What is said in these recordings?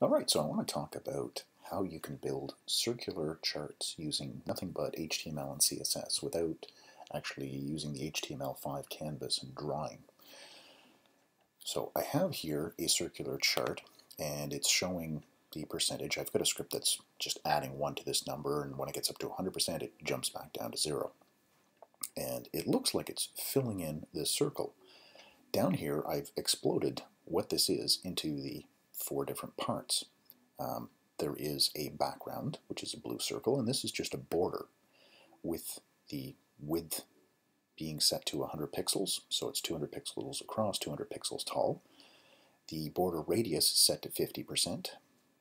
Alright, so I want to talk about how you can build circular charts using nothing but HTML and CSS without actually using the HTML5 canvas and drawing. So I have here a circular chart and it's showing the percentage. I've got a script that's just adding 1 to this number and when it gets up to 100% it jumps back down to 0. And it looks like it's filling in this circle. Down here I've exploded what this is into the four different parts. Um, there is a background, which is a blue circle, and this is just a border with the width being set to 100 pixels, so it's 200 pixels across, 200 pixels tall. The border radius is set to 50%.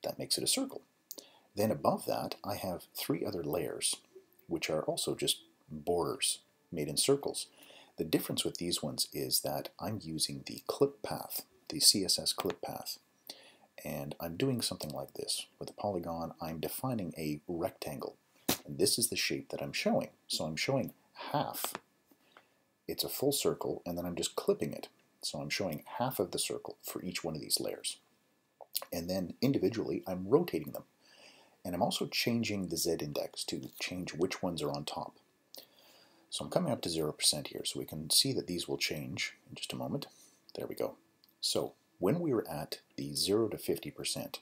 That makes it a circle. Then above that, I have three other layers, which are also just borders made in circles. The difference with these ones is that I'm using the clip path, the CSS clip path and I'm doing something like this. With a polygon, I'm defining a rectangle. And this is the shape that I'm showing. So I'm showing half. It's a full circle, and then I'm just clipping it. So I'm showing half of the circle for each one of these layers. And then individually, I'm rotating them. And I'm also changing the z-index to change which ones are on top. So I'm coming up to 0% here, so we can see that these will change in just a moment. There we go. So when we were at the 0 to 50%,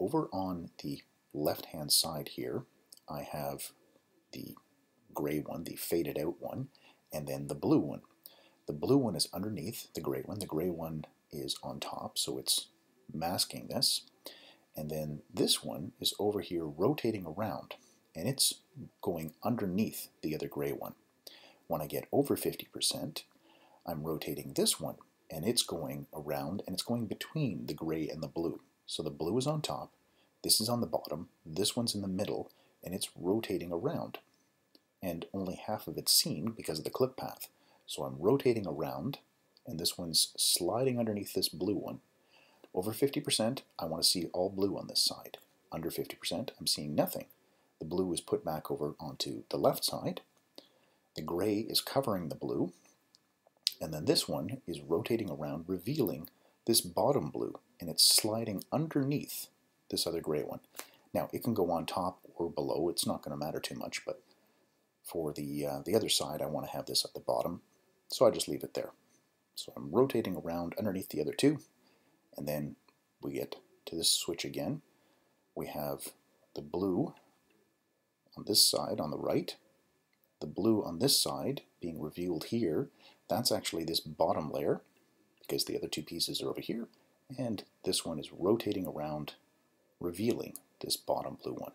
over on the left-hand side here, I have the gray one, the faded out one, and then the blue one. The blue one is underneath the gray one. The gray one is on top, so it's masking this. And then this one is over here rotating around, and it's going underneath the other gray one. When I get over 50%, I'm rotating this one and it's going around and it's going between the gray and the blue. So the blue is on top, this is on the bottom, this one's in the middle, and it's rotating around. And only half of it's seen because of the clip path. So I'm rotating around, and this one's sliding underneath this blue one. Over 50%, I want to see all blue on this side. Under 50%, I'm seeing nothing. The blue is put back over onto the left side. The gray is covering the blue, and then this one is rotating around, revealing this bottom blue, and it's sliding underneath this other gray one. Now, it can go on top or below. It's not going to matter too much, but for the, uh, the other side, I want to have this at the bottom, so I just leave it there. So I'm rotating around underneath the other two, and then we get to this switch again. We have the blue on this side on the right, the blue on this side being revealed here, that's actually this bottom layer because the other two pieces are over here and this one is rotating around revealing this bottom blue one.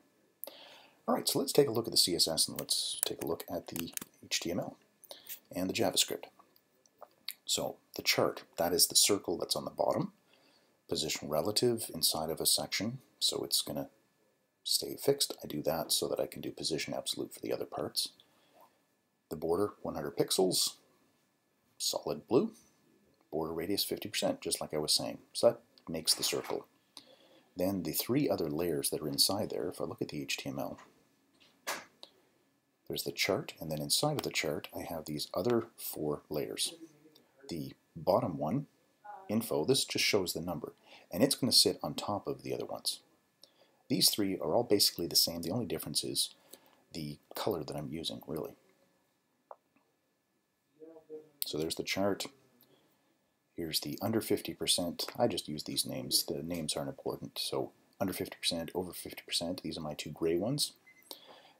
Alright, so let's take a look at the CSS and let's take a look at the HTML and the JavaScript. So the chart, that is the circle that's on the bottom. Position relative inside of a section, so it's going to stay fixed. I do that so that I can do position absolute for the other parts. The border, 100 pixels, solid blue, border radius 50%, just like I was saying. So that makes the circle. Then the three other layers that are inside there, if I look at the HTML, there's the chart, and then inside of the chart I have these other four layers. The bottom one, info, this just shows the number, and it's going to sit on top of the other ones. These three are all basically the same, the only difference is the color that I'm using, really. So there's the chart. Here's the under 50%. I just use these names. The names aren't important. So under 50%, over 50%. These are my two gray ones.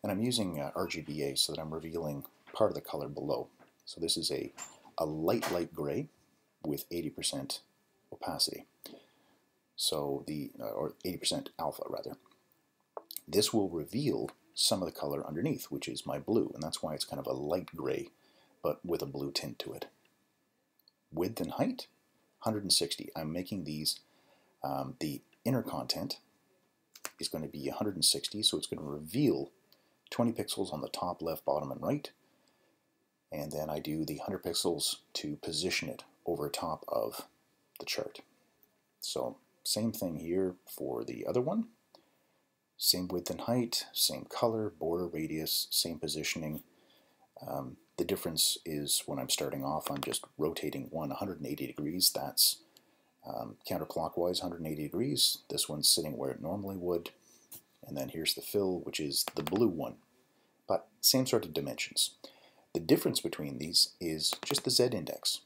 And I'm using uh, RGBA so that I'm revealing part of the color below. So this is a, a light, light gray with 80% opacity. So the, uh, or 80% alpha rather. This will reveal some of the color underneath, which is my blue, and that's why it's kind of a light gray but with a blue tint to it. Width and height, 160. I'm making these, um, the inner content is going to be 160, so it's going to reveal 20 pixels on the top, left, bottom, and right. And then I do the 100 pixels to position it over top of the chart. So same thing here for the other one. Same width and height, same color, border radius, same positioning. Um, the difference is when I'm starting off, I'm just rotating one 180 degrees. That's Um, counterclockwise 180 degrees. This one's sitting where it normally would. And then here's the fill, which is the blue one. But same sort of dimensions. The difference between these is just the z-index.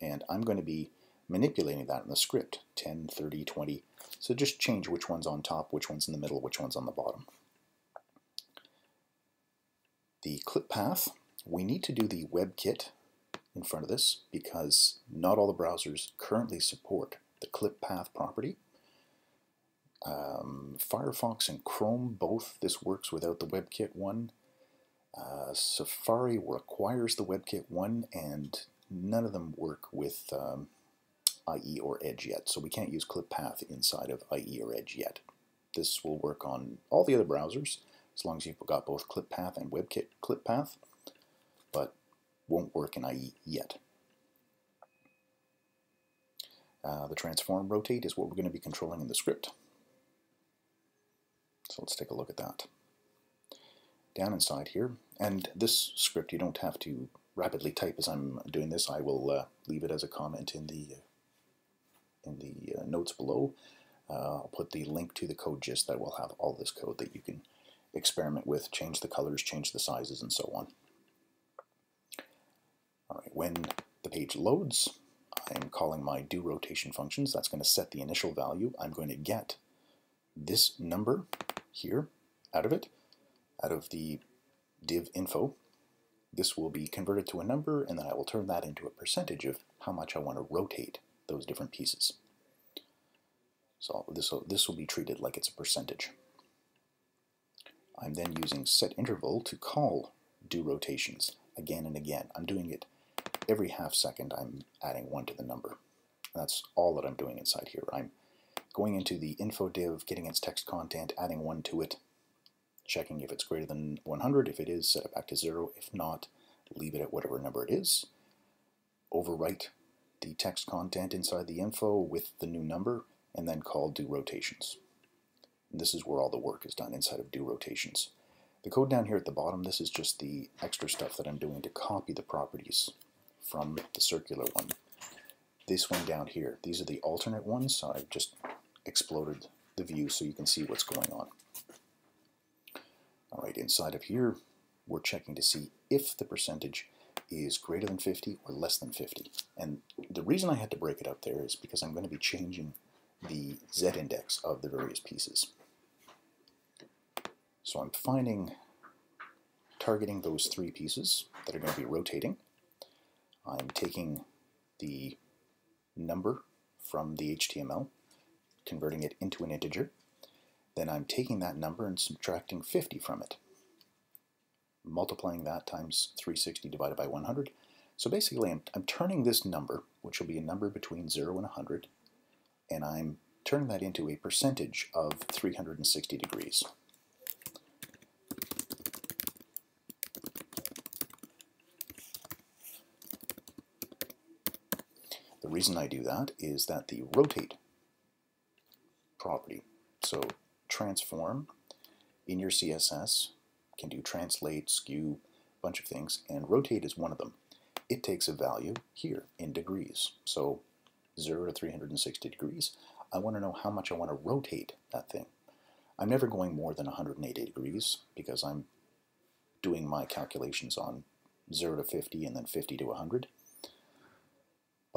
And I'm going to be manipulating that in the script, 10, 30, 20. So just change which one's on top, which one's in the middle, which one's on the bottom. The clip path, we need to do the WebKit in front of this because not all the browsers currently support the clip path property. Um, Firefox and Chrome both, this works without the WebKit one. Uh, Safari requires the WebKit one and none of them work with um, IE or Edge yet, so we can't use clip path inside of IE or Edge yet. This will work on all the other browsers as long as you've got both clip path and WebKit clip path, won't work in IE yet. Uh, the transform rotate is what we're going to be controlling in the script. So let's take a look at that. Down inside here, and this script you don't have to rapidly type as I'm doing this. I will uh, leave it as a comment in the in the uh, notes below. Uh, I'll put the link to the code gist that will have all this code that you can experiment with, change the colors, change the sizes, and so on. When the page loads, I'm calling my do rotation functions. That's going to set the initial value. I'm going to get this number here out of it, out of the div info. This will be converted to a number, and then I will turn that into a percentage of how much I want to rotate those different pieces. So this will, this will be treated like it's a percentage. I'm then using set interval to call do rotations again and again. I'm doing it every half second I'm adding one to the number. That's all that I'm doing inside here. I'm going into the info div, getting its text content, adding one to it, checking if it's greater than 100. If it is, set it back to zero. If not, leave it at whatever number it is. Overwrite the text content inside the info with the new number, and then call do rotations. And this is where all the work is done inside of do rotations. The code down here at the bottom, this is just the extra stuff that I'm doing to copy the properties from the circular one. This one down here, these are the alternate ones, so I've just exploded the view so you can see what's going on. All right, inside of here, we're checking to see if the percentage is greater than 50 or less than 50. And the reason I had to break it up there is because I'm going to be changing the z-index of the various pieces. So I'm finding, targeting those three pieces that are going to be rotating. I'm taking the number from the HTML, converting it into an integer. Then I'm taking that number and subtracting 50 from it, multiplying that times 360 divided by 100. So basically, I'm, I'm turning this number, which will be a number between 0 and 100, and I'm turning that into a percentage of 360 degrees. The reason I do that is that the rotate property, so transform in your CSS can do translate, skew, a bunch of things, and rotate is one of them. It takes a value here in degrees. So 0 to 360 degrees. I want to know how much I want to rotate that thing. I'm never going more than 180 degrees because I'm doing my calculations on 0 to 50 and then 50 to 100.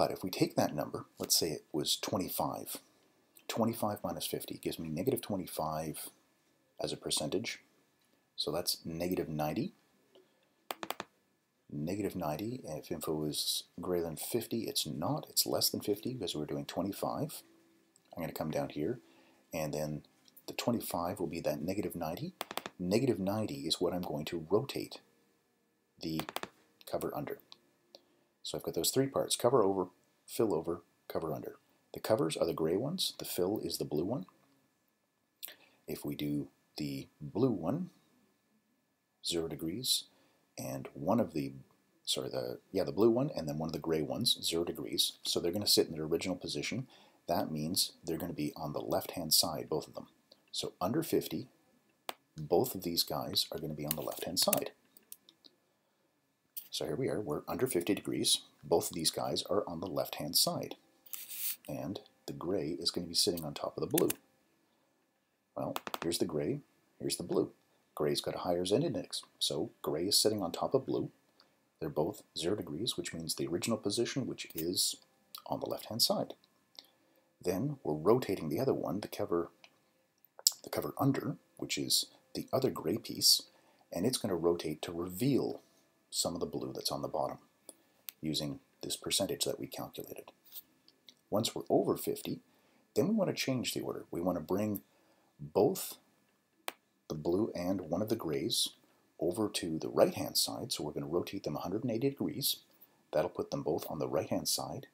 But if we take that number, let's say it was 25. 25 minus 50 gives me negative 25 as a percentage. So that's negative 90. Negative 90, if info is greater than 50, it's not. It's less than 50 because we're doing 25. I'm going to come down here, and then the 25 will be that negative 90. Negative 90 is what I'm going to rotate the cover under. So I've got those three parts, cover over, fill over, cover under. The covers are the gray ones, the fill is the blue one. If we do the blue one, zero degrees, and one of the, sorry, the yeah, the blue one, and then one of the gray ones, zero degrees. So they're going to sit in their original position. That means they're going to be on the left-hand side, both of them. So under 50, both of these guys are going to be on the left-hand side. So here we are, we're under 50 degrees. Both of these guys are on the left-hand side. and the gray is going to be sitting on top of the blue. Well, here's the gray, here's the blue. Gray's got a higher Z index, so gray is sitting on top of blue. They're both 0 degrees, which means the original position, which is on the left-hand side. Then we're rotating the other one, the cover, the cover under, which is the other gray piece, and it's going to rotate to reveal some of the blue that's on the bottom using this percentage that we calculated. Once we're over 50, then we want to change the order. We want to bring both the blue and one of the grays over to the right hand side. So we're going to rotate them 180 degrees. That'll put them both on the right hand side.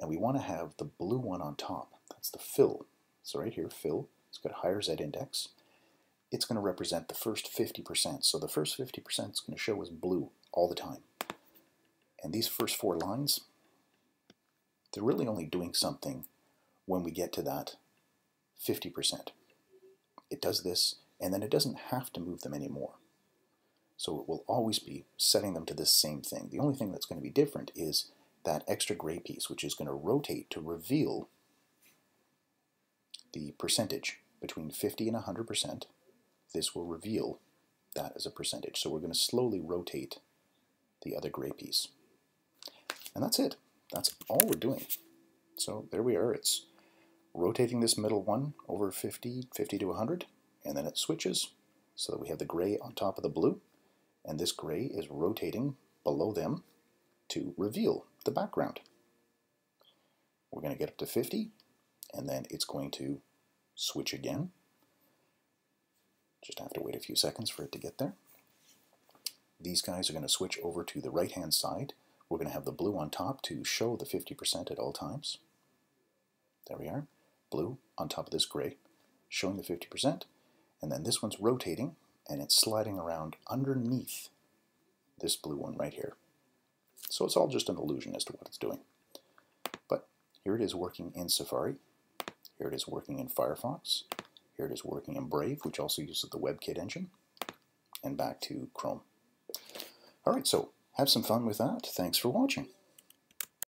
And we want to have the blue one on top. That's the fill. So right here, fill, it's got a higher Z index. It's going to represent the first 50%. So the first 50% is going to show as blue all the time. And these first four lines, they're really only doing something when we get to that 50%. It does this, and then it doesn't have to move them anymore. So it will always be setting them to this same thing. The only thing that's going to be different is that extra gray piece, which is going to rotate to reveal the percentage between 50 and 100%. This will reveal that as a percentage. So we're going to slowly rotate the other gray piece. And that's it. That's all we're doing. So there we are. It's rotating this middle one over 50, 50 to 100, and then it switches so that we have the gray on top of the blue, and this gray is rotating below them to reveal the background. We're going to get up to 50, and then it's going to switch again. Just have to wait a few seconds for it to get there. These guys are going to switch over to the right-hand side, we're going to have the blue on top to show the 50% at all times. There we are. Blue on top of this gray, showing the 50%. And then this one's rotating, and it's sliding around underneath this blue one right here. So it's all just an illusion as to what it's doing. But here it is working in Safari. Here it is working in Firefox. Here it is working in Brave, which also uses the WebKit engine. And back to Chrome. All right, so have some fun with that. Thanks for watching.